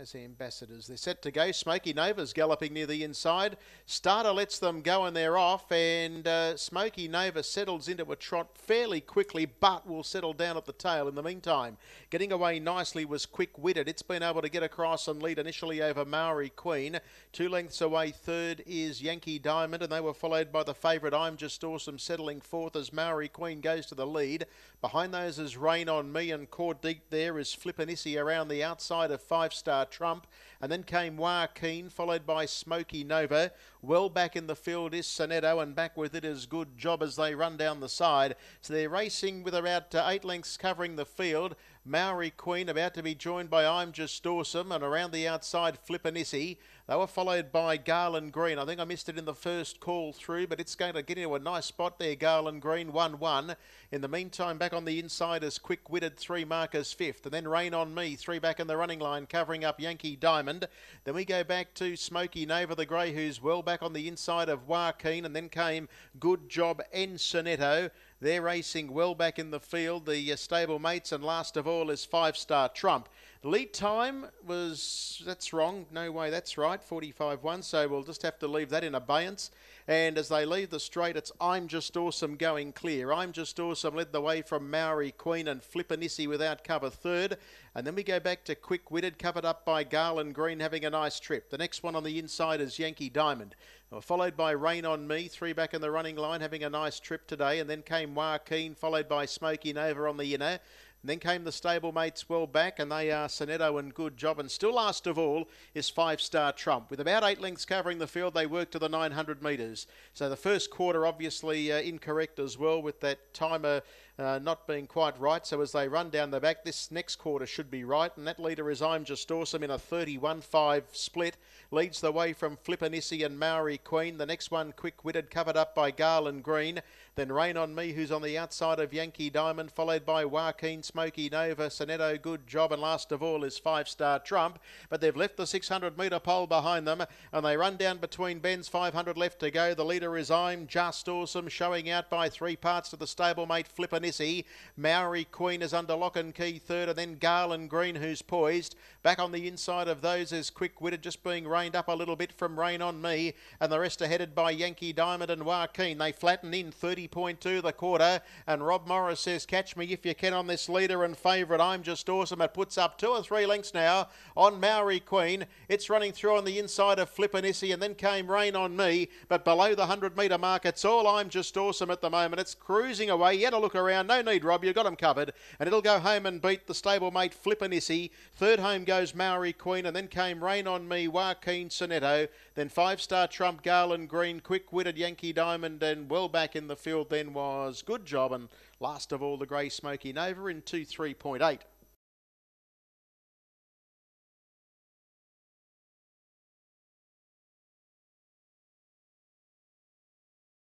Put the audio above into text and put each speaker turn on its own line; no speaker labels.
as the ambassadors. They're set to go. Smoky Nova's galloping near the inside. Starter lets them go and they're off. And uh, Smoky Nova settles into a trot fairly quickly, but will settle down at the tail in the meantime. Getting away nicely was Quick Witted. It's been able to get across and lead initially over Maori Queen. Two lengths away, third is Yankee Diamond, and they were followed by the favourite I'm Just Awesome settling fourth as Maori Queen goes to the lead. Behind those is Rain on Me, and core deep there is Flippanissi around the outside of five star Trump. And then came Joaquin, followed by Smoky Nova. Well back in the field is Sonetto, and back with it is Good Job as they run down the side. So they're racing with about uh, eight lengths covering the field. Maori Queen about to be joined by I'm Just Awesome, and around the outside Flippanissi. They were followed by Garland Green. I think I missed it in the first call through, but it's going to get into a nice spot there. Garland Green 1 1. In the meantime, back on the inside is Quick Witted, three markers fifth. And then Rain on Me, three back in the running line, covering up Yankee Diamond. Then we go back to Smoky Nova, the grey, who's well back on the inside of Joaquin. And then came Good Job and Sonetto. They're racing well back in the field, the uh, stable mates, and last of all is Five Star Trump. Lead time was, that's wrong, no way, that's right, 45 1, so we'll just have to leave that in abeyance. And as they leave the straight, it's I'm Just Awesome going clear. I'm Just Awesome led the way from Maori Queen and Flippanissi without cover third. And then we go back to Quick Witted, covered up by Garland Green, having a nice trip. The next one on the inside is Yankee Diamond. Uh, followed by Rain on Me, three back in the running line, having a nice trip today. And then came Joaquin, followed by Smoky Nova on the inner. And then came the stablemates well back, and they are Sonetto and Good Job. And still last of all is Five Star Trump. With about eight lengths covering the field, they work to the 900 metres. So the first quarter obviously uh, incorrect as well with that timer uh, not being quite right. So as they run down the back, this next quarter should be right. And that leader is I'm Just Awesome in a 31-5 split. Leads the way from Flippanissi and Maori Queen. The next one, Quick Witted, covered up by Garland Green. Then Rain on Me, who's on the outside of Yankee Diamond, followed by Joaquin, Smoky Nova, Sonetto, Good Job, and last of all is Five Star Trump. But they've left the 600 metre pole behind them, and they run down between Ben's 500 left to go. The leader is I'm Just Awesome, showing out by three parts to the stablemate Flippanissi. Maori Queen is under lock and key third, and then Garland Green, who's poised. Back on the inside of those is Quick Witted, just being reined up a little bit from Rain on Me, and the rest are headed by Yankee Diamond and Joaquin. They flatten in 30.2 the quarter. And Rob Morris says, Catch me if you can on this leader and favourite. I'm just awesome. It puts up two or three lengths now on Maori Queen. It's running through on the inside of Flippanissi and then came Rain on Me. But below the 100 metre mark, it's all I'm just awesome at the moment. It's cruising away. Had a look around. No need, Rob. You've got them covered. And it'll go home and beat the stablemate Flippanissi. Third home goes Maori Queen and then came Rain on Me, Joaquin Sonetto. Then five star Trump Garland Green, quick witted Yankee Diamond, and well back in the field then was Good Job, and last of all the Grey Smoky Nova in 2 3.8.